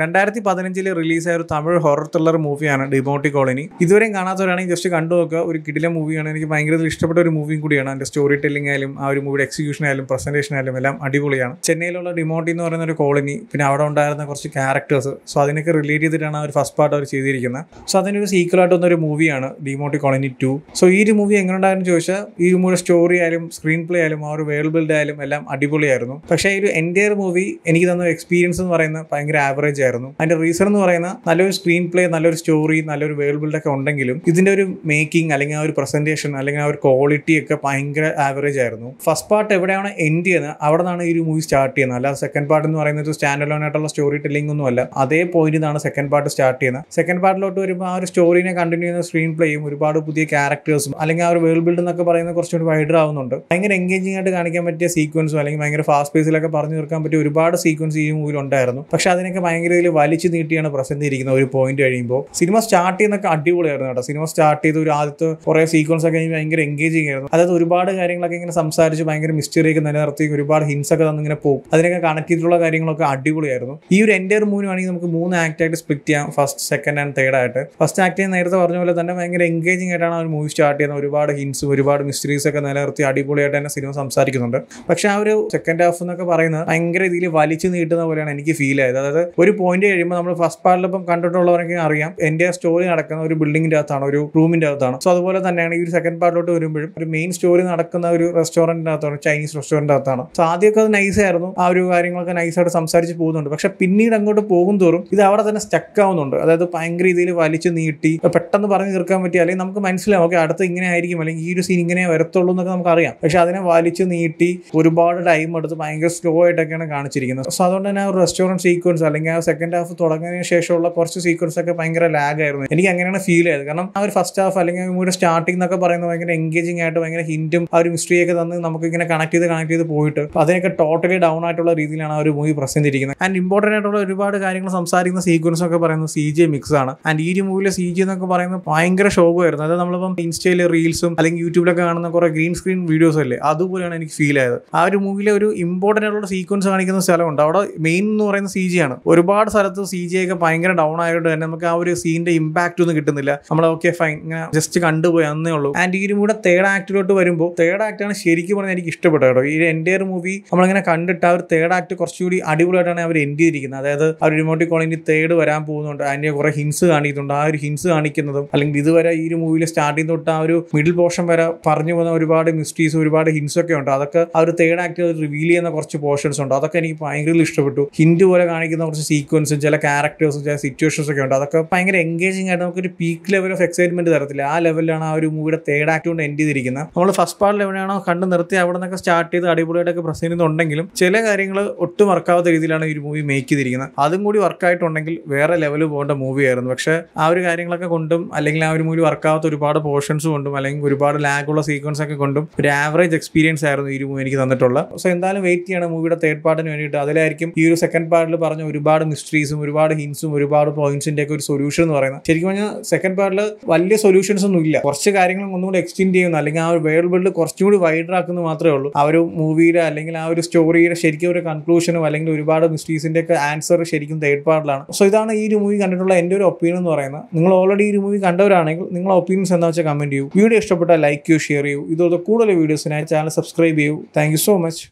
രണ്ടായിരത്തി പതിനഞ്ചിൽ റിലീസായ ഒരു തമിഴ് ഹൊറർ ത്രില്ലർ മൂവിയാണ് ഡിമോട്ടി കോളനി ഇതുവരെയും കാണാത്തവരാണെങ്കിൽ ജസ്റ്റ് കണ്ടു നോക്കുക. ഒരു കിടില മൂവിയാണ് എനിക്ക് ഭയങ്കര ഇഷ്ടപ്പെട്ട ഒരു മൂവിയും കൂടിയാണ്. അതിന്റെ സ്റ്റോറി ടെല്ലിംഗ് ആയാലും ആ ഒരു മൂവിയുടെ എക്സിക്യൂഷൻ ആയാലും പ്രസന്റേഷൻ ആയാലും എല്ലാം അടിപൊളിയാണ്. ചെന്നൈയിലുള്ള ഡിമോട്ടി എന്ന് പറയുന്ന ഒരു കോളനി പിന്നെ അവിടെ ഉണ്ടായിരുന്ന കുറച്ച് ക്യാരക്ടേഴ്സ് സോ അതിനൊക്കെ റിലേറ്റ് ചെയ്തിട്ടാണ് അവർ ഫസ്റ്റ് പാർട്ട് അവർ ചെയ്തിരിക്കുന്നത്. സോ അതിനൊരു സീക്വലായിട്ട് വന്ന ഒരു മൂവിയാണ് ഡിമോട്ടി കോളനി ടു സോ ഈ ഒരു മൂവി എങ്ങനെ ഉണ്ടായിരുന്നു ചോദിച്ചാൽ ഈ മൂവിയുടെ സ്റ്റോറി ആയാലും സ്ക്രീൻ പ്ലേ ആയാലും ആ ഒരു വേൾഡ് ബിൽഡ് ആയാലും എല്ലാം അടിപൊളിയായിരുന്നു. പക്ഷേ ഈ ഒരു എന്റെ മൂവി എനിക്ക് തന്ന എക്സ്പീരിയൻസ് എന്ന് പറയുന്നത് ഭയങ്കര ആവറേജ് ആയിരുന്നു. അതിന്റെ റീസൺ എന്ന് പറയുന്ന നല്ലൊരു സ്ക്രീൻ പ്ലേ നല്ലൊരു സ്റ്റോറി നല്ലൊരു വേൾഡ് ബിൽഡ് ഒക്കെ ഉണ്ടെങ്കിലും ഇതിന്റെ ഒരു മേക്കിംഗ് അല്ലെങ്കിൽ ആ ഒരു പ്രസന്റേഷൻ അല്ലെങ്കിൽ ആ ഒരു ക്വാളിറ്റി ഒക്കെ ഭയങ്കര ആവറേജ് ആയിരുന്നു. ഫസ്റ്റ് പാർട്ട് എവിടെയാണ് എൻഡ് ചെയ്യുന്നത്? അവിടെ നിന്നാണ് ഈ ഒരു മൂവി സ്റ്റാർട്ട് ചെയ്യുന്നത്. അല്ലാതെ സെക്കൻഡ് പാർട്ട് എന്ന് പറയുന്നത് സ്റ്റാൻഡ് അലോൺ ആയിട്ടുള്ള സ്റ്റോറി ടെല്ലിംഗ് ഒന്നും അല്ല. അതേ പോയിന്റ് നിന്നാണ് സെക്കൻഡ് പാർട്ട് സ്റ്റാർട്ട് ചെയ്യുന്നത്. സെക്കൻഡ് പാർട്ടിലോട്ട് വരുമ്പോൾ ആ ഒരു സ്റ്റോറിനെ കണ്ടിന്യൂ ചെയ്യുന്ന സ്ക്രീൻ പ്ലേയും ഒരുപാട് പുതിയ ക്യാരക്ടേഴ്സും അല്ലെങ്കിൽ ആ ഒരു വേൾഡ് ബിൽഡ് എന്നൊക്കെ പറയുന്നത് കുറച്ചുകൂടി വൈഡർ ആവുന്നുണ്ട്. ഭയങ്കര എൻഗേജിംഗ് ആയിട്ട് കാണിക്കാൻ പറ്റിയ സീക്വൻസും അല്ലെങ്കിൽ ഭയങ്കര ഫാസ്റ്റ് പേസിലൊക്കെ പറഞ്ഞു തീർക്കാൻ പറ്റിയ ഒരുപാട് സീക്വൻസ് ഈ മൂവിൽ ഉണ്ടായിരുന്നു. പക്ഷെ അതിനൊക്കെ ഭയങ്കര ഇതിൽ വലിച്ചു നീട്ടിയാണ് പ്രസന്റ് ചെയ്തിരിക്കുന്നത് ഒരു പോയിന്റ് കഴിയുമ്പോൾ. സിനിമ സ്റ്റാർട്ട് ചെയ്യുന്നൊക്കെ അടിപൊളിയായിരുന്നു കേട്ടോ. സിനിമ സ്റ്റാർട്ട് ചെയ്ത് ഒരു ആദ്യത്തെ കുറേ സീക്വൻസ് ഒക്കെ ഭയങ്കര എൻഗേജിങ് ആയിരുന്നു. അതായത് ഒരുപാട് കാര്യങ്ങളൊക്കെ ഇങ്ങനെ സംസാരിച്ച് ഭയങ്കര മിസ്റ്ററി ഒക്കെ നിലനിർത്തി ഒരുപാട് ഹിൻസ് ഒക്കെ തന്നിങ്ങനെ പോകും. അതിനൊക്കെ കണക്ട് ചെയ്തിട്ടുള്ള കാര്യങ്ങളൊക്കെ അടിപൊളിയായിരുന്നു. ഈ ഒരു എന്റെ മൂന്ന് ആണെങ്കിൽ നമുക്ക് മൂന്ന് ആക്ട് ആയിട്ട് സ്പ്ലിറ്റ് ചെയ്യാം. ഫസ്റ്റ് സെക്കൻഡ് ആൻഡ് തേർഡ് ആയിട്ട്. ഫസ്റ്റ് ആക്ട് ചെയ്യാൻ നേരത്തെ പറഞ്ഞ പോലെ തന്നെ ഭയങ്കര എൻഗേജിങ് ആയിട്ടാണ് ഒരു മൂവി സ്റ്റാർട്ട് ചെയ്യുന്നത്. ഒരുപാട് ഹിൻസും ഒരുപാട് മിസ്റ്ററീസ് ഒക്കെ നിലനിർത്തി അടിപൊളിയായിട്ട് തന്നെ സിനിമ സംസാരിക്കുന്നുണ്ട്. പക്ഷെ ആ ഒരു സെക്കൻഡ് ഹാഫ് എന്നൊക്കെ പറയുന്നത് ഭയങ്കര രീതിയിൽ വലിച്ചു നീട്ടുന്ന പോലെയാണ് എനിക്ക് ഫീൽ ആയത്. അതായത് ഒരു പോയിന്റ് കഴിയുമ്പോൾ നമ്മൾ ഫസ്റ്റ് പാർട്ടിലിപ്പം കണ്ടിട്ടുള്ളവരൊക്കെ അറിയാം. എന്റെ സ്റ്റോറി നടക്കുന്ന ഒരു ബിൽഡിങ്ങിന്റെ അകത്താണ് ഒരു റൂമിന്റെ അകത്താണ്. സോ അതുപോലെ തന്നെയാണ് ഈ ഒരു സെക്കൻഡ് പാർട്ടിലോട്ട് വരുമ്പോഴും ഒരു മെയിൻ സ്റ്റോറി നടക്കുന്ന ഒരു റെസ്റ്റോറന്റിന്റെ അകത്താണ് ചൈനീസ് റെസ്റ്റോറന്റ് അകത്താണ്. സോ ആദ്യമൊക്കെ അത് നൈസ് ആയിരുന്നു. ആ ഒരു കാര്യങ്ങളൊക്കെ നൈസായിട്ട് സംസാരിച്ച് പോകുന്നുണ്ട്. പക്ഷെ പിന്നീട് അങ്ങോട്ട് പോകും തോറും ഇത് അവിടെ തന്നെ സ്റ്റക്ക് ആവുന്നുണ്ട്. അതായത് ഭയങ്കര രീതിയിൽ വലിച്ചു നീട്ടി പെട്ടെന്ന് പറഞ്ഞു തീർക്കാൻ പറ്റിയ അല്ലെങ്കിൽ നമുക്ക് മനസ്സിലാവും ഓക്കെ അടുത്ത് ഇങ്ങനെ ആയിരിക്കും അല്ലെങ്കിൽ ഈ ഒരു സീൻ ഇങ്ങനെ വരത്തുള്ളൂ എന്നൊക്കെ നമുക്ക് അറിയാം. പക്ഷെ അതിനെ വലിച്ചു നീട്ടി ഒരുപാട് ടൈം എടുത്ത് ഭയങ്കര സ്ലോ ആയിട്ടൊക്കെയാണ് കാണിച്ചിരിക്കുന്നത്. സോ അതുകൊണ്ട് തന്നെ ആ റെസ്റ്റോറന്റ് സീക്വൻസ് അല്ലെങ്കിൽ ആ സെക്കൻഡ് ഹാഫ് തുടങ്ങിയതിന് ശേഷമുള്ള കുറച്ച് സീക്വൻസ് ഒക്കെ ഭയങ്കര ലാഗ് ആയിരുന്നു. എനിക്ക് അങ്ങനെയാണ് ഫീൽ ചെയ്തത്. കാരണം ആ ഒരു ഫസ്റ്റ് ഹാഫ് അല്ലെങ്കിൽ മൂവിയുടെ സ്റ്റാർട്ടിംഗ് എന്നൊക്കെ പറയുന്നത് ഭയങ്കര എൻഗേജിംഗ് ആയിട്ട് ഭയങ്കര ഹിന്റും ആ ഒരു മിസ്റ്ററി ഒക്കെ തന്ന് നമുക്ക് ഇങ്ങനെ കണക്ട് ചെയ്ത് കണക്ട് ചെയ്ത് പോയിട്ട് അതിനൊക്കെ ടോട്ടലി ഡൗൺ ആയിട്ടുള്ള രീതിയിലാണ് ആ ഒരു മൂവി പ്രസന്റ് ചെയ്തിരിക്കുന്നത് ആൻഡ് ഇമ്പോർട്ടന്റ് ആയിട്ടുള്ള ഒരുപാട് കാര്യങ്ങൾ സംസാരിക്കുന്ന സീക്വൻസ് ഒക്കെ പറയുന്നത് സി ജെ മിക്സ് ആണ്. ആൻഡ് ഈ ഒരു മൂവിയിലെ സി ജി എന്നൊക്കെ പറയുന്നത് ഭയങ്കര ശോകമായിരുന്നു അതായത് നമ്മളിപ്പം ഇൻസ്റ്റയിൽ റീൽസും അല്ലെങ്കിൽ യൂട്യൂബിലൊക്കെ കാണുന്ന കുറേ ഗ്രീൻ സ്ക്രീൻ വീഡിയോസ് അല്ലേ അതുപോലെയാണ് എനിക്ക് ഫീൽ ആയത്. ആ ഒരു മൂവിയിലെ ഒരു ഇമ്പോർട്ടന്റ് ആയിട്ടുള്ള സീക്വൻസ് കാണിക്കുന്ന സ്ഥലമുണ്ട്. അവിടെ മെയിൻ എന്ന് പറയുന്ന സി ജി ആണ്. ഒരുപാട് സ്ഥലത്ത് സി ജി ഒക്കെ ഭയങ്കര ഡൗൺ ആയതുകൊണ്ട് തന്നെ നമുക്ക് ആ ഒരു സീനിന്റെ ഇമ്പാക്റ്റ് ഒന്നും കിട്ടുന്നില്ല. നമ്മൾ ഓക്കെ ഫൈൻ ഇങ്ങനെ ജസ്റ്റ് കണ്ടുപോയി അന്നേ ഉള്ളൂ. ആൻഡ് ഈ കൂടെ തേർഡ് ആക്ടിലോട്ട് വരുമ്പോൾ തേർഡ് ആക്ട് ആണ് ശരിക്കും പറഞ്ഞാൽ എനിക്ക് ഇഷ്ടപ്പെട്ടത് കേട്ടോ. ഈ എന്റെ ഒരു മൂവി നമ്മളിങ്ങനെ കണ്ടിട്ട് ആ ഒരു തേർഡ് ആക്ട് കുറച്ചുകൂടി അടിപൊളിയായിട്ടാണ് അവർ എൻഡ് ചെയ്തിരിക്കുന്നത്. അതായത് ആ ഒരു റിമോട്ടി കോളനി തേർഡ് വരാൻ പോകുന്നുണ്ട്. അതിന്റെ കുറെ ഹിൻസ് കാണിക്കുന്നുണ്ട്. ആ ഒരു ഹിൻസ് കാണിക്കുന്നതും അല്ലെങ്കിൽ ഇതുവരെ ഈ ഒരു മൂവിയിൽ സ്റ്റാർട്ടിങ് തൊട്ട് ആ ഒരു മിഡിൽ പോർഷൻ വരെ പറഞ്ഞു പോകുന്ന ഒരുപാട് മിസ്റ്റീസ് ഒരുപാട് ഹിൻസ് ഒക്കെ ഉണ്ട്. അതൊക്കെ ആ ഒരു തേർഡ് ആക്ട് റിവീൽ ചെയ്യുന്ന കുറച്ച് പോർഷൻസ് ഉണ്ട്. അതൊക്കെ എനിക്ക് ഭയങ്കര ഇഷ്ടപ്പെട്ടു. ഹിൻഡ് പോലെ കാണിക്കുന്ന കുറച്ച് സീക്വൻസും ചില ക്യാരക്ടേഴ്സും ചില സിറ്റുവേഷൻസ് ഒക്കെ ഉണ്ട്. അതൊക്കെ ഭയങ്കര എൻഗേജിംഗ് ആയിട്ട് നമുക്കൊരു പീക്ക് ലെവൽ ഓഫ് എക്സൈറ്റ്മെന്റ് തരത്തില്ല. ആ ലെവലിലാണ് ആ ഒരു മൂവിയുടെ തേർഡ് ആക്ട് കൊണ്ട് എൻഡ് ചെയ്തിരിക്കുന്നത് നമ്മൾ ഫസ്റ്റ് പാർട്ടിൽ എവിടെയാണോ കണ്ട് നിർത്തി അവിടെ നിന്നൊക്കെ സ്റ്റാർട്ട് ചെയ്ത് അടിപൊളിയായിട്ടൊക്കെ പ്രസന്റ് ചെയ്യുന്നുണ്ടെങ്കിലും ചില കാര്യങ്ങൾ ഒട്ടും വർക്കാവാത്ത രീതിയിലാണ് ഈ മൂവി മേക്ക് ചെയ്തിരിക്കുന്നത് അതും കൂടി വർക്കായിട്ടുണ്ടെങ്കിൽ വേറെ ലെവൽ പോകേണ്ട മൂവി ആയിരുന്നു. പക്ഷേ ആ ഒരു കാര്യങ്ങളൊക്കെ കൊണ്ടും അല്ലെങ്കിൽ ആ ഒരു മൂവി വർക്കാവാത്ത ഒരുപാട് പോർഷൻസ് കൊണ്ടും അല്ലെങ്കിൽ ഒരുപാട് ലാഗുള്ള സീക്വൻസ് ഒക്കെ കൊണ്ടും ഒരു ആവറേജ് എക്സ്പീരിയൻസ് ആയിരുന്നു ഈ മൂവി എനിക്ക് തന്നിട്ടുള്ളത്. സോ എന്തായാലും വെയിറ്റ് ചെയ്യണം മൂവിയുടെ തേർഡ് പാർട്ടിന് വേണ്ടിയിട്ട്. അതിലായിരിക്കും ഈ ഒരു സെക്കൻഡ് പാർട്ടിൽ പറഞ്ഞ ഒരുപാട് മിസ്റ്ററീസും ഒരുപാട് ഹിൻസും ഒരുപാട് പോയിന്റ്സിന്റെ ഒക്കെ ഒരു സൊല്യൂഷൻ എന്ന് പറയുന്നത്. ശരിക്കും പറഞ്ഞാൽ സെക്കൻഡ് പാർട്ടിൽ വലിയ സൊല്യൂഷൻസ് ഒന്നും ഇല്ല. കുറച്ച് കാര്യങ്ങൾ ഒന്നുകൂടി എക്സ്റ്റെൻഡ് ചെയ്യുന്നു. അല്ലെങ്കിൽ ആ ഒരു വേൾഡ് ബിൽഡ് കുറച്ചും കൂടി വൈഡർ ആക്കുന്നത് മാത്രമേ ഉള്ളൂ. ആ ഒരു മൂവിയുടെ അല്ലെങ്കിൽ ആ ഒരു സ്റ്റോറിയുടെ ശരിക്കും ഒരു കൺക്ലൂഷനും അല്ലെങ്കിൽ ഒരുപാട് മിസ്റ്ററീസിന്റെ ഒക്കെ ആൻസർ ശരിക്കും തേർഡ് പാർട്ടിലാണ് സോ ഇതാണ് ഈ ഒരു മൂവി കണ്ടിട്ടുള്ള എന്റെ ഒരു ഒപ്പീനിയൻ എന്ന് പറയുന്നത്. നിങ്ങൾ ഓൾറെഡി ഈ ഒരു മൂവി കണ്ടവരാണെങ്കിൽ നിങ്ങളുടെ ഒപ്പീനിയൻസ് എന്താ വെച്ചാൽ കമന്റ് ചെയ്യൂ. വീഡിയോ ഇഷ്ടപ്പെട്ടാൽ ലൈക്ക് ചെയ്യൂ ഷെയർ ചെയ്യൂ. ഇതോടെ കൂടുതൽ വീഡിയോസിനായി ചാനൽ സബ്സ്ക്രൈബ് ചെയ്യൂ. Thank so much